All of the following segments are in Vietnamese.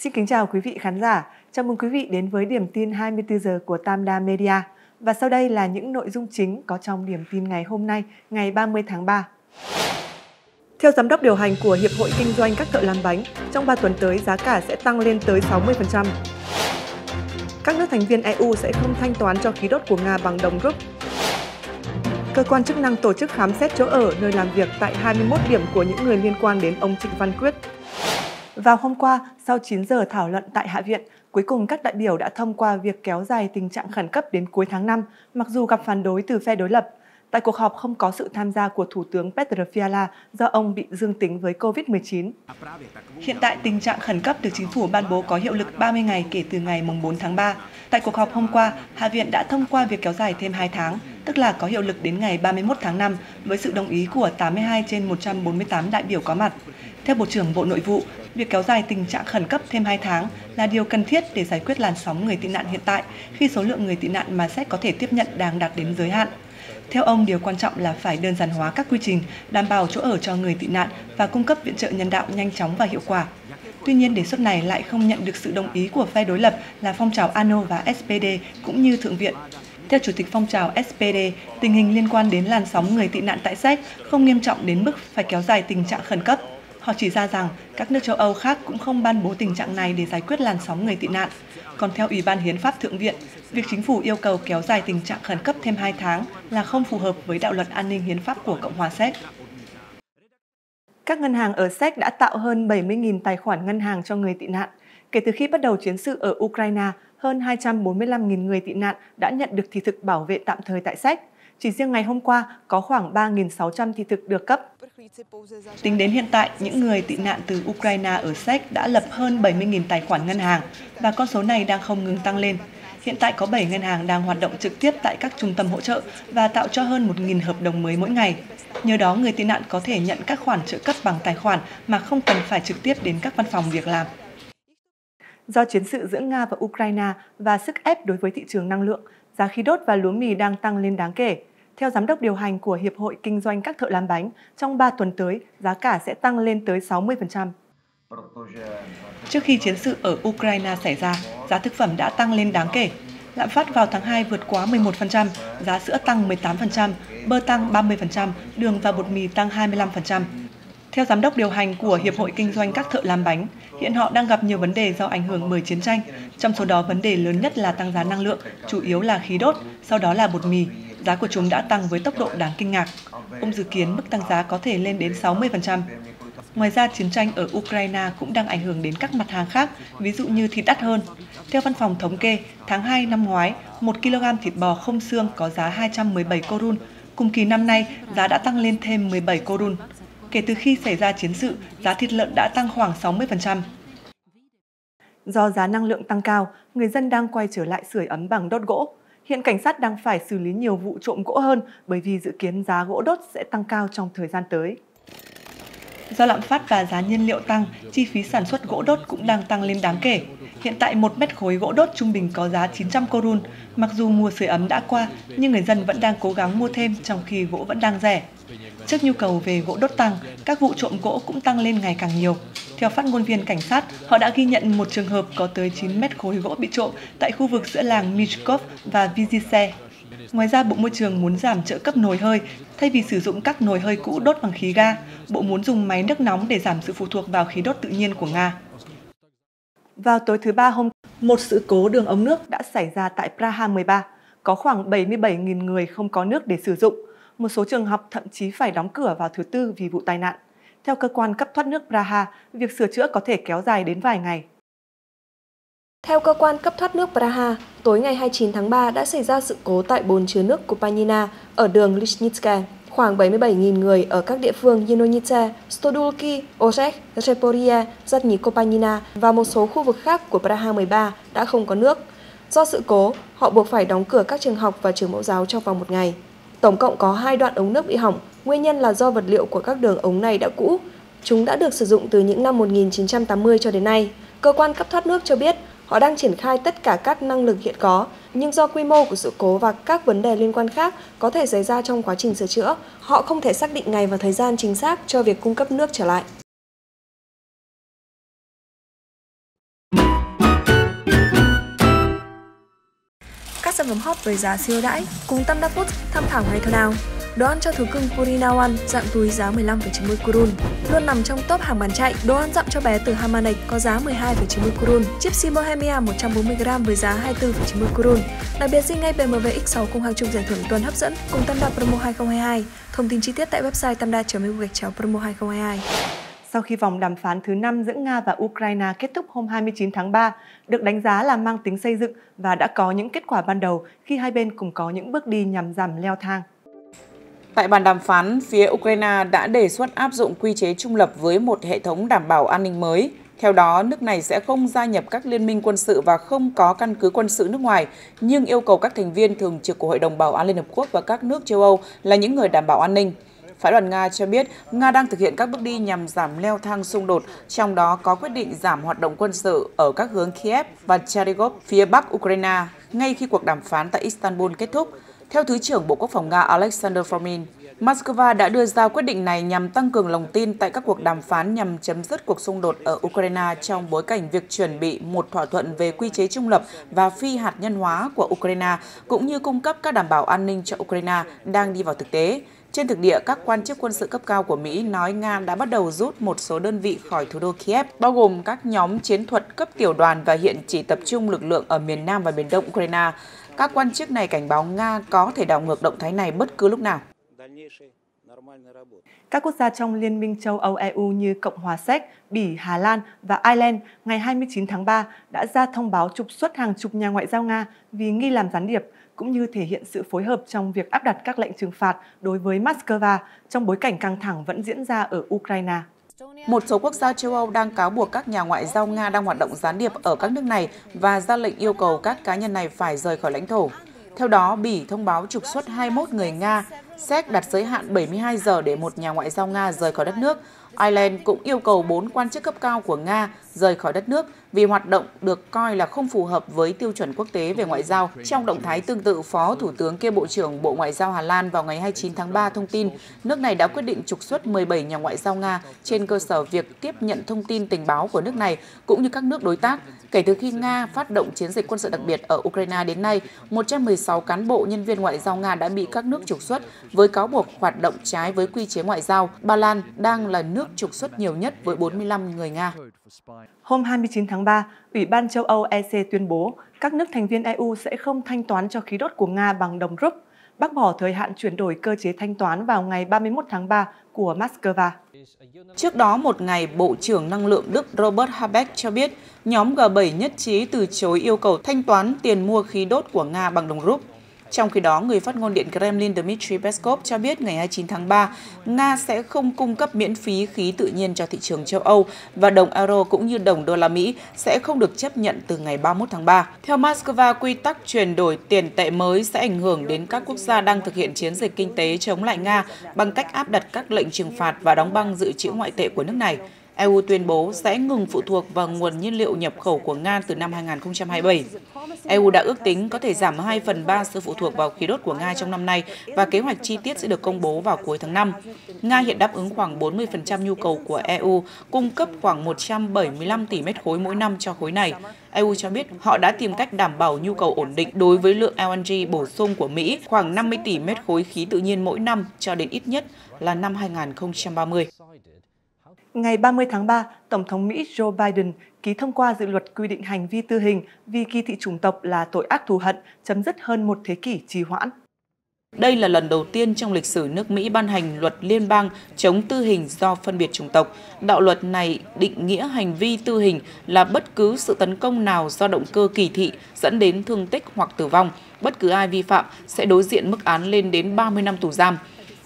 Xin kính chào quý vị khán giả. Chào mừng quý vị đến với điểm tin 24 giờ của Tamda Media. Và sau đây là những nội dung chính có trong điểm tin ngày hôm nay, ngày 30 tháng 3. Theo giám đốc điều hành của Hiệp hội Kinh doanh các thợ làm bánh, trong 3 tuần tới giá cả sẽ tăng lên tới 60%. Các nước thành viên EU sẽ không thanh toán cho khí đốt của Nga bằng đồng rúp. Cơ quan chức năng tổ chức khám xét chỗ ở, nơi làm việc tại 21 điểm của những người liên quan đến ông Trịnh Văn Quyết. Vào hôm qua, sau 9 giờ thảo luận tại Hạ viện, cuối cùng các đại biểu đã thông qua việc kéo dài tình trạng khẩn cấp đến cuối tháng 5, mặc dù gặp phản đối từ phe đối lập. Tại cuộc họp không có sự tham gia của Thủ tướng Petr Fiala do ông bị dương tính với COVID-19. Hiện tại tình trạng khẩn cấp được chính phủ ban bố có hiệu lực 30 ngày kể từ ngày 4 tháng 3. Tại cuộc họp hôm qua, Hạ viện đã thông qua việc kéo dài thêm 2 tháng, tức là có hiệu lực đến ngày 31 tháng 5 với sự đồng ý của 82 trên 148 đại biểu có mặt. Theo Bộ trưởng Bộ Nội vụ, việc kéo dài tình trạng khẩn cấp thêm 2 tháng là điều cần thiết để giải quyết làn sóng người tị nạn hiện tại khi số lượng người tị nạn mà Séc có thể tiếp nhận đang đạt đến giới hạn. Theo ông, điều quan trọng là phải đơn giản hóa các quy trình, đảm bảo chỗ ở cho người tị nạn và cung cấp viện trợ nhân đạo nhanh chóng và hiệu quả. Tuy nhiên, đề xuất này lại không nhận được sự đồng ý của phe đối lập là phong trào ANO và SPD cũng như Thượng viện. Theo Chủ tịch phong trào SPD, tình hình liên quan đến làn sóng người tị nạn tại Séc không nghiêm trọng đến mức phải kéo dài tình trạng khẩn cấp. Họ chỉ ra rằng các nước châu Âu khác cũng không ban bố tình trạng này để giải quyết làn sóng người tị nạn. Còn theo Ủy ban Hiến pháp Thượng viện, việc chính phủ yêu cầu kéo dài tình trạng khẩn cấp thêm 2 tháng là không phù hợp với đạo luật an ninh hiến pháp của Cộng hòa Séc. Các ngân hàng ở Séc đã tạo hơn 70.000 tài khoản ngân hàng cho người tị nạn. Kể từ khi bắt đầu chiến sự ở Ukraine, hơn 245.000 người tị nạn đã nhận được thị thực bảo vệ tạm thời tại Séc. Chỉ riêng ngày hôm qua có khoảng 3.600 thị thực được cấp. Tính đến hiện tại, những người tị nạn từ Ukraine ở Séc đã lập hơn 70.000 tài khoản ngân hàng và con số này đang không ngừng tăng lên. Hiện tại có 7 ngân hàng đang hoạt động trực tiếp tại các trung tâm hỗ trợ và tạo cho hơn 1.000 hợp đồng mới mỗi ngày. Nhờ đó, người tị nạn có thể nhận các khoản trợ cấp bằng tài khoản mà không cần phải trực tiếp đến các văn phòng việc làm. Do chiến sự giữa Nga và Ukraine và sức ép đối với thị trường năng lượng, giá khí đốt và lúa mì đang tăng lên đáng kể. Theo giám đốc điều hành của Hiệp hội Kinh doanh các thợ làm bánh, trong 3 tuần tới, giá cả sẽ tăng lên tới 60%. Trước khi chiến sự ở Ukraine xảy ra, giá thực phẩm đã tăng lên đáng kể. Lạm phát vào tháng 2 vượt quá 11%, giá sữa tăng 18%, bơ tăng 30%, đường và bột mì tăng 25%. Theo giám đốc điều hành của Hiệp hội Kinh doanh các thợ làm bánh, hiện họ đang gặp nhiều vấn đề do ảnh hưởng bởi chiến tranh. Trong số đó, vấn đề lớn nhất là tăng giá năng lượng, chủ yếu là khí đốt, sau đó là bột mì. Giá của chúng đã tăng với tốc độ đáng kinh ngạc. Ông dự kiến mức tăng giá có thể lên đến 60%. Ngoài ra, chiến tranh ở Ukraine cũng đang ảnh hưởng đến các mặt hàng khác, ví dụ như thịt đắt hơn. Theo văn phòng thống kê, tháng 2 năm ngoái, 1 kg thịt bò không xương có giá 217 korun. Cùng kỳ năm nay, giá đã tăng lên thêm 17 korun. Kể từ khi xảy ra chiến sự, giá thịt lợn đã tăng khoảng 60%. Do giá năng lượng tăng cao, người dân đang quay trở lại sưởi ấm bằng đốt gỗ. Hiện cảnh sát đang phải xử lý nhiều vụ trộm gỗ hơn bởi vì dự kiến giá gỗ đốt sẽ tăng cao trong thời gian tới. Do lạm phát và giá nhiên liệu tăng, chi phí sản xuất gỗ đốt cũng đang tăng lên đáng kể. Hiện tại một mét khối gỗ đốt trung bình có giá 900 korun. Mặc dù mùa sưởi ấm đã qua, nhưng người dân vẫn đang cố gắng mua thêm trong khi gỗ vẫn đang rẻ. Trước nhu cầu về gỗ đốt tăng, các vụ trộm gỗ cũng tăng lên ngày càng nhiều. Theo phát ngôn viên cảnh sát, họ đã ghi nhận một trường hợp có tới 9 mét khối gỗ bị trộm tại khu vực giữa làng Michkov và Vizice. Ngoài ra, Bộ Môi trường muốn giảm trợ cấp nồi hơi. Thay vì sử dụng các nồi hơi cũ đốt bằng khí ga, Bộ muốn dùng máy nước nóng để giảm sự phụ thuộc vào khí đốt tự nhiên của Nga. Vào tối thứ Ba hôm, một sự cố đường ống nước đã xảy ra tại Praha 13. Có khoảng 77.000 người không có nước để sử dụng. Một số trường học thậm chí phải đóng cửa vào thứ Tư vì vụ tai nạn. Theo cơ quan cấp thoát nước Praha, việc sửa chữa có thể kéo dài đến vài ngày. Theo cơ quan cấp thoát nước Praha, tối ngày 29 tháng 3 đã xảy ra sự cố tại bồn chứa nước Kupanina ở đường Lishnitska. Khoảng 77.000 người ở các địa phương Yenonice, Stodulki, Ozek, Reporia, Zadni Kopanina và một số khu vực khác của Praha 13 đã không có nước. Do sự cố, họ buộc phải đóng cửa các trường học và trường mẫu giáo trong vòng một ngày. Tổng cộng có hai đoạn ống nước bị hỏng, nguyên nhân là do vật liệu của các đường ống này đã cũ. Chúng đã được sử dụng từ những năm 1980 cho đến nay. Cơ quan cấp thoát nước cho biết Họ đang triển khai tất cả các năng lực hiện có, nhưng do quy mô của sự cố và các vấn đề liên quan khác có thể xảy ra trong quá trình sửa chữa, họ không thể xác định ngày và thời gian chính xác cho việc cung cấp nước trở lại. Các sản phẩm hot với giá siêu đãi cùng Tâm Đa Food tham khảo ngay thôi nào. Đồ ăn cho thú cưng Purina One dạng túi giá 15,90 kurun, luôn nằm trong top hàng bán chạy. Đồ ăn dặm cho bé từ Hamanek có giá 12,90 kurun, Chipsy Bohemia 140g với giá 24,90 kurun. Đặc biệt riêng ngay BMW X6 cùng hàng chục giải thưởng tuần hấp dẫn cùng Tamda Promo 2022. Thông tin chi tiết tại website tamda.eu gạch chéo promo 2022. Sau khi vòng đàm phán thứ 5 giữa Nga và Ukraine kết thúc hôm 29 tháng 3, được đánh giá là mang tính xây dựng và đã có những kết quả ban đầu khi hai bên cùng có những bước đi nhằm giảm leo thang. Tại bàn đàm phán, phía Ukraine đã đề xuất áp dụng quy chế trung lập với một hệ thống đảm bảo an ninh mới. Theo đó, nước này sẽ không gia nhập các liên minh quân sự và không có căn cứ quân sự nước ngoài, nhưng yêu cầu các thành viên thường trực của Hội đồng Bảo an Liên Hợp Quốc và các nước châu Âu là những người đảm bảo an ninh. Phái đoàn Nga cho biết Nga đang thực hiện các bước đi nhằm giảm leo thang xung đột, trong đó có quyết định giảm hoạt động quân sự ở các hướng Kiev và Cherigov phía bắc Ukraine ngay khi cuộc đàm phán tại Istanbul kết thúc. Theo Thứ trưởng Bộ Quốc phòng Nga Alexander Fomin, Moscow đã đưa ra quyết định này nhằm tăng cường lòng tin tại các cuộc đàm phán nhằm chấm dứt cuộc xung đột ở Ukraine trong bối cảnh việc chuẩn bị một thỏa thuận về quy chế trung lập và phi hạt nhân hóa của Ukraine, cũng như cung cấp các đảm bảo an ninh cho Ukraine đang đi vào thực tế. Trên thực địa, các quan chức quân sự cấp cao của Mỹ nói Nga đã bắt đầu rút một số đơn vị khỏi thủ đô Kiev, bao gồm các nhóm chiến thuật cấp tiểu đoàn và hiện chỉ tập trung lực lượng ở miền Nam và miền Đông Ukraine. Các quan chức này cảnh báo Nga có thể đảo ngược động thái này bất cứ lúc nào. Các quốc gia trong Liên minh châu Âu EU như Cộng hòa Séc, Bỉ, Hà Lan và Ireland ngày 29 tháng 3 đã ra thông báo trục xuất hàng chục nhà ngoại giao Nga vì nghi làm gián điệp, cũng như thể hiện sự phối hợp trong việc áp đặt các lệnh trừng phạt đối với Moscow trong bối cảnh căng thẳng vẫn diễn ra ở Ukraine. Một số quốc gia châu Âu đang cáo buộc các nhà ngoại giao Nga đang hoạt động gián điệp ở các nước này và ra lệnh yêu cầu các cá nhân này phải rời khỏi lãnh thổ. Theo đó, Bỉ thông báo trục xuất 21 người Nga, Séc đặt giới hạn 72 giờ để một nhà ngoại giao Nga rời khỏi đất nước. Ireland cũng yêu cầu bốn quan chức cấp cao của Nga rời khỏi đất nước vì hoạt động được coi là không phù hợp với tiêu chuẩn quốc tế về ngoại giao. Trong động thái tương tự, Phó Thủ tướng kia Bộ trưởng Bộ Ngoại giao Hà Lan vào ngày 29 tháng 3 thông tin nước này đã quyết định trục xuất 17 nhà ngoại giao Nga trên cơ sở việc tiếp nhận thông tin tình báo của nước này cũng như các nước đối tác. Kể từ khi Nga phát động chiến dịch quân sự đặc biệt ở Ukraine đến nay, 116 cán bộ nhân viên ngoại giao Nga đã bị các nước trục xuất với cáo buộc hoạt động trái với quy chế ngoại giao. Ba Lan đang là nước trục xuất nhiều nhất với 45 người Nga. Hôm 29 tháng 3, Ủy ban châu Âu EC tuyên bố các nước thành viên EU sẽ không thanh toán cho khí đốt của Nga bằng đồng rúp, bác bỏ thời hạn chuyển đổi cơ chế thanh toán vào ngày 31 tháng 3 của Moscow. Trước đó một ngày, Bộ trưởng Năng lượng Đức Robert Habeck cho biết nhóm G7 nhất trí từ chối yêu cầu thanh toán tiền mua khí đốt của Nga bằng đồng rúp. Trong khi đó, người phát ngôn Điện Kremlin Dmitry Peskov cho biết ngày 29 tháng 3, Nga sẽ không cung cấp miễn phí khí tự nhiên cho thị trường châu Âu và đồng euro cũng như đồng đô la Mỹ sẽ không được chấp nhận từ ngày 31 tháng 3. Theo Moscow, quy tắc chuyển đổi tiền tệ mới sẽ ảnh hưởng đến các quốc gia đang thực hiện chiến dịch kinh tế chống lại Nga bằng cách áp đặt các lệnh trừng phạt và đóng băng dự trữ ngoại tệ của nước này. EU tuyên bố sẽ ngừng phụ thuộc vào nguồn nhiên liệu nhập khẩu của Nga từ năm 2027. EU đã ước tính có thể giảm 2 phần 3 sự phụ thuộc vào khí đốt của Nga trong năm nay và kế hoạch chi tiết sẽ được công bố vào cuối tháng 5. Nga hiện đáp ứng khoảng 40% nhu cầu của EU, cung cấp khoảng 175 tỷ mét khối mỗi năm cho khối này. EU cho biết họ đã tìm cách đảm bảo nhu cầu ổn định đối với lượng LNG bổ sung của Mỹ khoảng 50 tỷ mét khối khí tự nhiên mỗi năm cho đến ít nhất là năm 2030. Ngày 30 tháng 3, Tổng thống Mỹ Joe Biden ký thông qua dự luật quy định hành vi tư hình vì kỳ thị chủng tộc là tội ác thù hận, chấm dứt hơn một thế kỷ trì hoãn. Đây là lần đầu tiên trong lịch sử nước Mỹ ban hành luật liên bang chống tư hình do phân biệt chủng tộc. Đạo luật này định nghĩa hành vi tư hình là bất cứ sự tấn công nào do động cơ kỳ thị dẫn đến thương tích hoặc tử vong. Bất cứ ai vi phạm sẽ đối diện mức án lên đến 30 năm tù giam.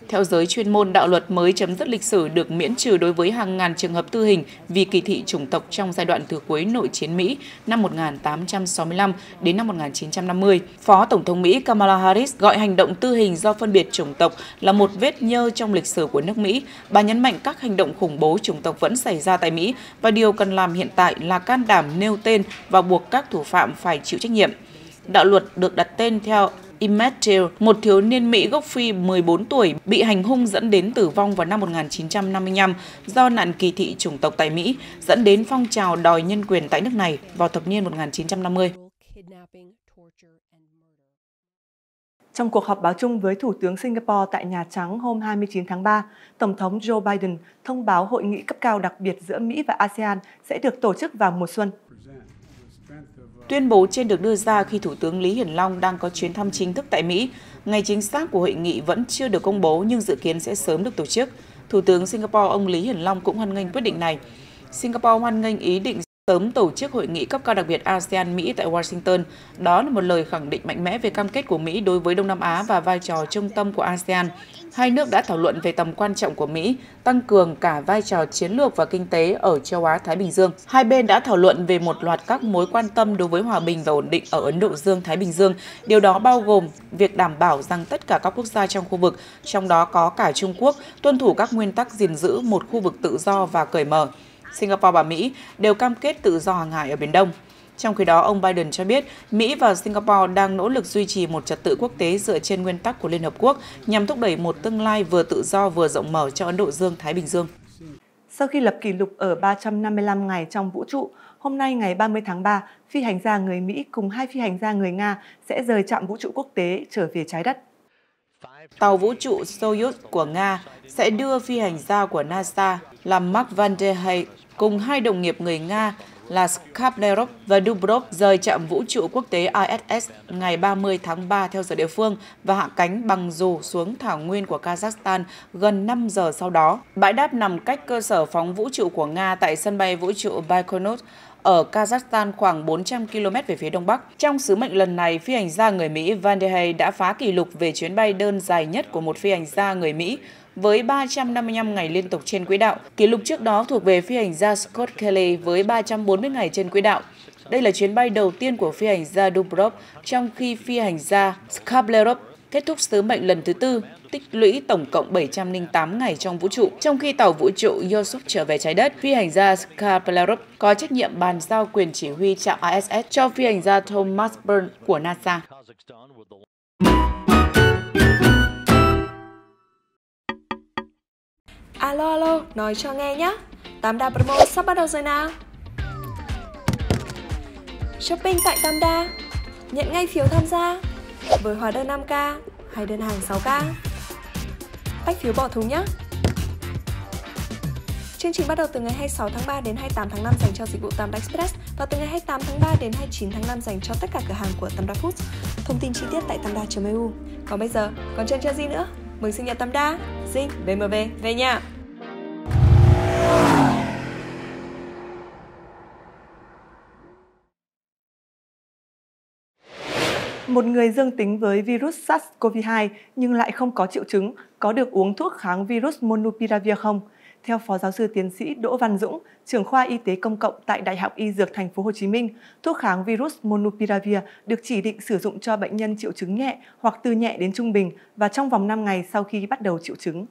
Theo giới chuyên môn, đạo luật mới chấm dứt lịch sử được miễn trừ đối với hàng ngàn trường hợp tư hình vì kỳ thị chủng tộc trong giai đoạn từ cuối nội chiến Mỹ năm 1865 đến năm 1950. Phó Tổng thống Mỹ Kamala Harris gọi hành động tư hình do phân biệt chủng tộc là một vết nhơ trong lịch sử của nước Mỹ. Bà nhấn mạnh các hành động khủng bố chủng tộc vẫn xảy ra tại Mỹ và điều cần làm hiện tại là can đảm nêu tên và buộc các thủ phạm phải chịu trách nhiệm. Đạo luật được đặt tên theo Immatil, một thiếu niên Mỹ gốc Phi 14 tuổi bị hành hung dẫn đến tử vong vào năm 1955 do nạn kỳ thị chủng tộc tại Mỹ, dẫn đến phong trào đòi nhân quyền tại nước này vào thập niên 1950. Trong cuộc họp báo chung với Thủ tướng Singapore tại Nhà Trắng hôm 29 tháng 3, Tổng thống Joe Biden thông báo hội nghị cấp cao đặc biệt giữa Mỹ và ASEAN sẽ được tổ chức vào mùa xuân. Tuyên bố trên được đưa ra khi Thủ tướng Lý Hiển Long đang có chuyến thăm chính thức tại Mỹ. Ngày chính xác của hội nghị vẫn chưa được công bố, nhưng dự kiến sẽ sớm được tổ chức. Thủ tướng Singapore ông Lý Hiển Long cũng hoan nghênh quyết định này. Singapore hoan nghênh ý định sớm tổ chức hội nghị cấp cao đặc biệt ASEAN-Mỹ tại Washington. Đó là một lời khẳng định mạnh mẽ về cam kết của Mỹ đối với Đông Nam Á và vai trò trung tâm của ASEAN. Hai nước đã thảo luận về tầm quan trọng của Mỹ, tăng cường cả vai trò chiến lược và kinh tế ở châu Á-Thái Bình Dương. Hai bên đã thảo luận về một loạt các mối quan tâm đối với hòa bình và ổn định ở Ấn Độ Dương-Thái Bình Dương. Điều đó bao gồm việc đảm bảo rằng tất cả các quốc gia trong khu vực, trong đó có cả Trung Quốc, tuân thủ các nguyên tắc gìn giữ một khu vực tự do và cởi mở. Singapore và Mỹ đều cam kết tự do hàng hải ở Biển Đông. Trong khi đó, ông Biden cho biết Mỹ và Singapore đang nỗ lực duy trì một trật tự quốc tế dựa trên nguyên tắc của Liên Hợp Quốc nhằm thúc đẩy một tương lai vừa tự do vừa rộng mở cho Ấn Độ Dương-Thái Bình Dương. Sau khi lập kỷ lục ở 355 ngày trong vũ trụ, hôm nay ngày 30 tháng 3, phi hành gia người Mỹ cùng hai phi hành gia người Nga sẽ rời trạm vũ trụ quốc tế trở về trái đất. Tàu vũ trụ Soyuz của Nga sẽ đưa phi hành gia của NASA là Mark Van der Hey cùng hai đồng nghiệp người Nga là Skaplerov và Dubrov rời trạm vũ trụ quốc tế ISS ngày 30 tháng 3 theo giờ địa phương và hạ cánh bằng dù xuống thảo nguyên của Kazakhstan gần 5 giờ sau đó. Bãi đáp nằm cách cơ sở phóng vũ trụ của Nga tại sân bay vũ trụ Baikonur ở Kazakhstan khoảng 400 km về phía đông bắc. Trong sứ mệnh lần này, phi hành gia người Mỹ Van der Hey đã phá kỷ lục về chuyến bay đơn dài nhất của một phi hành gia người Mỹ với 355 ngày liên tục trên quỹ đạo. Kỷ lục trước đó thuộc về phi hành gia Scott Kelly với 340 ngày trên quỹ đạo. Đây là chuyến bay đầu tiên của phi hành gia Dubrov, trong khi phi hành gia Skablerov kết thúc sứ mệnh lần thứ tư, tích lũy tổng cộng 708 ngày trong vũ trụ. Trong khi tàu vũ trụ Yosuf trở về trái đất, phi hành gia Skaplerov có trách nhiệm bàn giao quyền chỉ huy trạm ISS cho phi hành gia Thomas Byrne của NASA. Alo alo, nói cho nghe nhé. Tam Đa Promo sắp bắt đầu rồi nào. Shopping tại Tam Đa, nhận ngay phiếu tham gia với hóa đơn 5k hay đơn hàng 6k. Tách phiếu bỏ thùng nhé. Chương trình bắt đầu từ ngày 26 tháng 3 đến 28 tháng 5 dành cho dịch vụ Tam Đa Express và từ ngày 28 tháng 3 đến 29 tháng 5 dành cho tất cả cửa hàng của Tam Đa Foods. Thông tin chi tiết tại tamda.eu. Còn bây giờ, còn chân chơi gì nữa? Mừng sinh nhật Tam Đa, Xin BMW, về nhà! Một người dương tính với virus SARS-CoV-2 nhưng lại không có triệu chứng, có được uống thuốc kháng virus Monupiravir không? Theo Phó Giáo sư Tiến sĩ Đỗ Văn Dũng, trưởng khoa Y tế công cộng tại Đại học Y Dược Thành phố Hồ Chí Minh, thuốc kháng virus Monupiravir được chỉ định sử dụng cho bệnh nhân triệu chứng nhẹ hoặc từ nhẹ đến trung bình và trong vòng 5 ngày sau khi bắt đầu triệu chứng.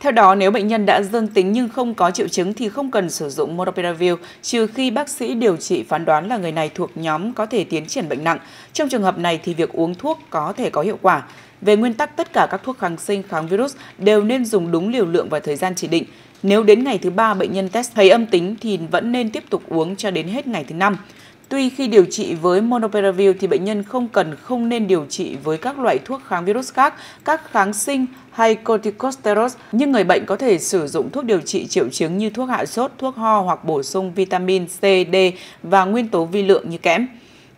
Theo đó, nếu bệnh nhân đã dương tính nhưng không có triệu chứng thì không cần sử dụng Monopiravir, trừ khi bác sĩ điều trị phán đoán là người này thuộc nhóm có thể tiến triển bệnh nặng. Trong trường hợp này thì việc uống thuốc có thể có hiệu quả. Về nguyên tắc, tất cả các thuốc kháng sinh, kháng virus đều nên dùng đúng liều lượng và thời gian chỉ định. Nếu đến ngày thứ ba bệnh nhân test thấy âm tính thì vẫn nên tiếp tục uống cho đến hết ngày thứ năm. Tuy khi điều trị với Monopiravir thì bệnh nhân không cần không nên điều trị với các loại thuốc kháng virus khác, các kháng sinh hay corticosteroids, nhưng người bệnh có thể sử dụng thuốc điều trị triệu chứng như thuốc hạ sốt, thuốc ho hoặc bổ sung vitamin C, D và nguyên tố vi lượng như kẽm.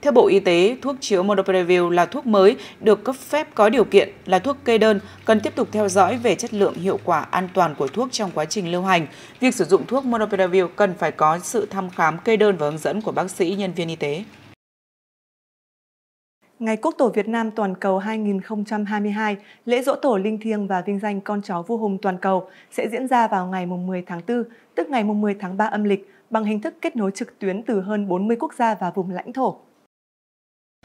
Theo Bộ Y tế, thuốc chứa Monopiravir là thuốc mới được cấp phép có điều kiện là thuốc kê đơn, cần tiếp tục theo dõi về chất lượng, hiệu quả, an toàn của thuốc trong quá trình lưu hành. Việc sử dụng thuốc Monopiravir cần phải có sự thăm khám kê đơn và hướng dẫn của bác sĩ, nhân viên y tế. Ngày Quốc tổ Việt Nam toàn cầu 2022, lễ dỗ tổ linh thiêng và vinh danh con cháu vua hùng toàn cầu sẽ diễn ra vào ngày 10 tháng 4, tức ngày 10 tháng 3 âm lịch, bằng hình thức kết nối trực tuyến từ hơn 40 quốc gia và vùng lãnh thổ.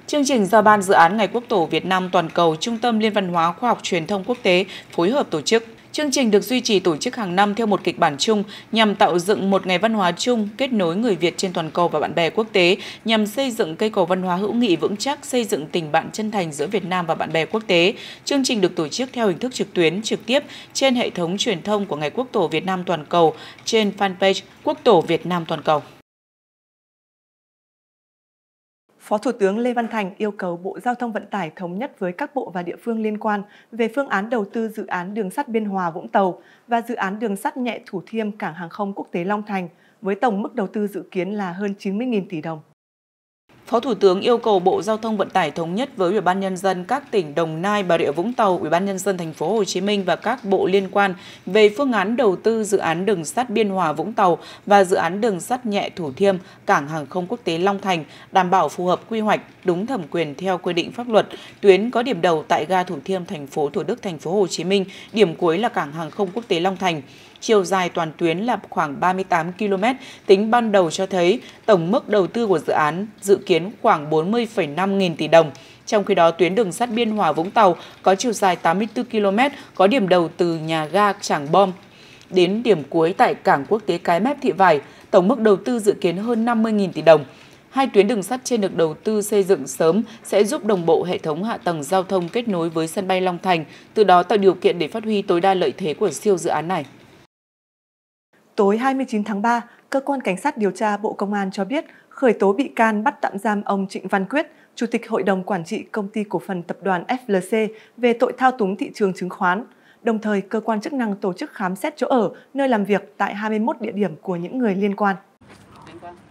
Chương trình do Ban Dự án Ngày Quốc tổ Việt Nam Toàn cầu Trung tâm Liên văn hóa Khoa học Truyền thông Quốc tế phối hợp tổ chức. Chương trình được duy trì tổ chức hàng năm theo một kịch bản chung nhằm tạo dựng một ngày văn hóa chung, kết nối người Việt trên toàn cầu và bạn bè quốc tế, nhằm xây dựng cây cầu văn hóa hữu nghị vững chắc, xây dựng tình bạn chân thành giữa Việt Nam và bạn bè quốc tế. Chương trình được tổ chức theo hình thức trực tuyến, trực tiếp trên hệ thống truyền thông của Ngày Quốc tổ Việt Nam toàn cầu trên fanpage Quốc tổ Việt Nam toàn cầu. Phó Thủ tướng Lê Văn Thành yêu cầu Bộ Giao thông Vận tải thống nhất với các bộ và địa phương liên quan về phương án đầu tư dự án đường sắt Biên Hòa Vũng Tàu và dự án đường sắt nhẹ Thủ Thiêm Cảng hàng không quốc tế Long Thành với tổng mức đầu tư dự kiến là hơn 90.000 tỷ đồng. Phó Thủ tướng yêu cầu Bộ Giao thông Vận tải thống nhất với Ủy ban nhân dân các tỉnh Đồng Nai, Bà Rịa Vũng Tàu, Ủy ban nhân dân thành phố Hồ Chí Minh và các bộ liên quan về phương án đầu tư dự án đường sắt Biên Hòa Vũng Tàu và dự án đường sắt nhẹ Thủ Thiêm, cảng hàng không quốc tế Long Thành đảm bảo phù hợp quy hoạch, đúng thẩm quyền theo quy định pháp luật. Tuyến có điểm đầu tại ga Thủ Thiêm, thành phố Thủ Đức, thành phố Hồ Chí Minh, điểm cuối là cảng hàng không quốc tế Long Thành chiều dài toàn tuyến là khoảng 38 km, tính ban đầu cho thấy tổng mức đầu tư của dự án dự kiến khoảng 40,5 nghìn tỷ đồng. Trong khi đó, tuyến đường sắt Biên Hòa Vũng Tàu có chiều dài 84 km, có điểm đầu từ nhà ga Tràng Bom đến điểm cuối tại cảng quốc tế Cái Mép Thị Vải, tổng mức đầu tư dự kiến hơn 50.000 tỷ đồng. Hai tuyến đường sắt trên được đầu tư xây dựng sớm sẽ giúp đồng bộ hệ thống hạ tầng giao thông kết nối với sân bay Long Thành, từ đó tạo điều kiện để phát huy tối đa lợi thế của siêu dự án này. Tối 29 tháng 3, Cơ quan Cảnh sát điều tra Bộ Công an cho biết khởi tố bị can bắt tạm giam ông Trịnh Văn Quyết, Chủ tịch Hội đồng Quản trị Công ty Cổ phần Tập đoàn FLC về tội thao túng thị trường chứng khoán. Đồng thời, cơ quan chức năng tổ chức khám xét chỗ ở, nơi làm việc tại 21 địa điểm của những người liên quan.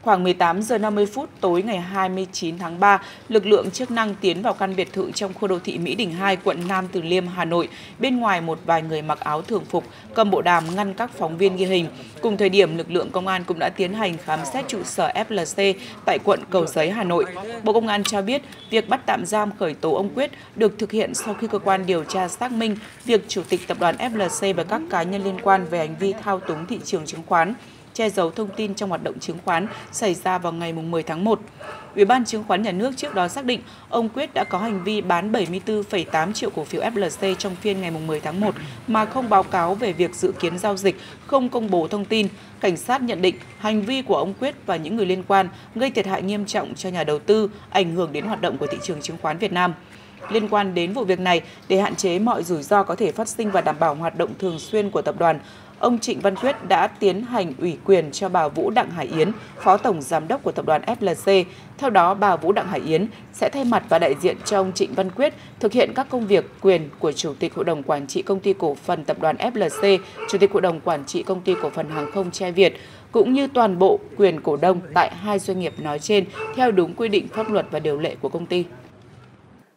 Khoảng 18 giờ 50 phút tối ngày 29 tháng 3, lực lượng chức năng tiến vào căn biệt thự trong khu đô thị Mỹ Đình 2, quận Nam Từ Liêm, Hà Nội. Bên ngoài một vài người mặc áo thường phục, cầm bộ đàm ngăn các phóng viên ghi hình. Cùng thời điểm, lực lượng công an cũng đã tiến hành khám xét trụ sở FLC tại quận Cầu Giấy, Hà Nội. Bộ Công an cho biết, việc bắt tạm giam khởi tố ông Quyết được thực hiện sau khi cơ quan điều tra xác minh việc Chủ tịch Tập đoàn FLC và các cá nhân liên quan về hành vi thao túng thị trường chứng khoán che giấu thông tin trong hoạt động chứng khoán xảy ra vào ngày 10 tháng 1. Ủy ban chứng khoán nhà nước trước đó xác định ông Quyết đã có hành vi bán 74,8 triệu cổ phiếu FLC trong phiên ngày 10 tháng 1 mà không báo cáo về việc dự kiến giao dịch, không công bố thông tin. Cảnh sát nhận định hành vi của ông Quyết và những người liên quan gây thiệt hại nghiêm trọng cho nhà đầu tư, ảnh hưởng đến hoạt động của thị trường chứng khoán Việt Nam. Liên quan đến vụ việc này, để hạn chế mọi rủi ro có thể phát sinh và đảm bảo hoạt động thường xuyên của tập đoàn, ông Trịnh Văn Quyết đã tiến hành ủy quyền cho bà Vũ Đặng Hải Yến, Phó Tổng Giám đốc của tập đoàn FLC. Theo đó, bà Vũ Đặng Hải Yến sẽ thay mặt và đại diện cho ông Trịnh Văn Quyết thực hiện các công việc quyền của Chủ tịch Hội đồng Quản trị Công ty Cổ phần Tập đoàn FLC, Chủ tịch Hội đồng Quản trị Công ty Cổ phần Hàng không Che Việt, cũng như toàn bộ quyền cổ đông tại hai doanh nghiệp nói trên theo đúng quy định pháp luật và điều lệ của công ty.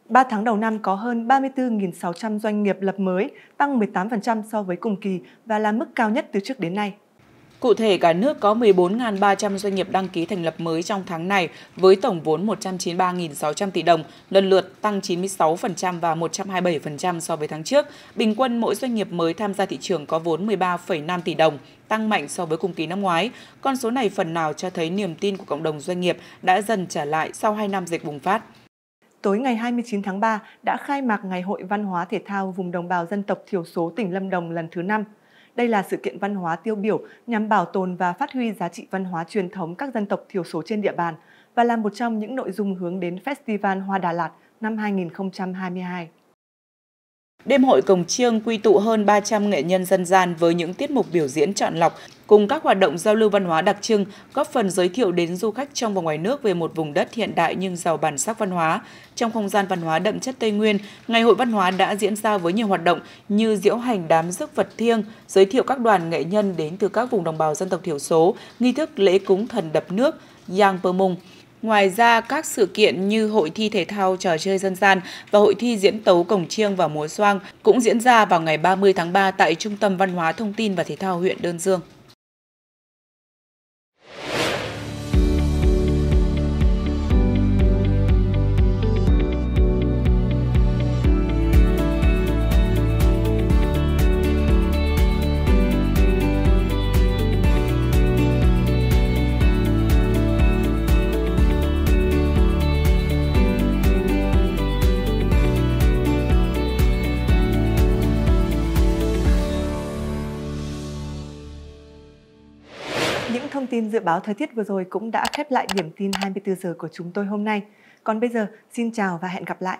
3 tháng đầu năm có hơn 34.600 doanh nghiệp lập mới, tăng 18% so với cùng kỳ và là mức cao nhất từ trước đến nay. Cụ thể, cả nước có 14.300 doanh nghiệp đăng ký thành lập mới trong tháng này với tổng vốn 193.600 tỷ đồng, lần lượt tăng 96% và 127% so với tháng trước. Bình quân mỗi doanh nghiệp mới tham gia thị trường có vốn 13,5 tỷ đồng, tăng mạnh so với cùng kỳ năm ngoái. Con số này phần nào cho thấy niềm tin của cộng đồng doanh nghiệp đã dần trở lại sau 2 năm dịch bùng phát tối ngày 29 tháng 3 đã khai mạc Ngày hội Văn hóa Thể thao vùng đồng bào dân tộc thiểu số tỉnh Lâm Đồng lần thứ 5. Đây là sự kiện văn hóa tiêu biểu nhằm bảo tồn và phát huy giá trị văn hóa truyền thống các dân tộc thiểu số trên địa bàn và là một trong những nội dung hướng đến Festival Hoa Đà Lạt năm 2022. Đêm hội cổng chiêng quy tụ hơn 300 nghệ nhân dân gian với những tiết mục biểu diễn chọn lọc cùng các hoạt động giao lưu văn hóa đặc trưng, góp phần giới thiệu đến du khách trong và ngoài nước về một vùng đất hiện đại nhưng giàu bản sắc văn hóa. Trong không gian văn hóa đậm chất Tây Nguyên, Ngày hội văn hóa đã diễn ra với nhiều hoạt động như diễu hành đám rước vật thiêng, giới thiệu các đoàn nghệ nhân đến từ các vùng đồng bào dân tộc thiểu số, nghi thức lễ cúng thần đập nước, Yang Pơ Mung, Ngoài ra, các sự kiện như hội thi thể thao trò chơi dân gian và hội thi diễn tấu cổng chiêng và múa xoang cũng diễn ra vào ngày 30 tháng 3 tại Trung tâm Văn hóa Thông tin và Thể thao huyện Đơn Dương. Dự báo thời tiết vừa rồi cũng đã khép lại điểm tin 24 giờ của chúng tôi hôm nay. Còn bây giờ, xin chào và hẹn gặp lại.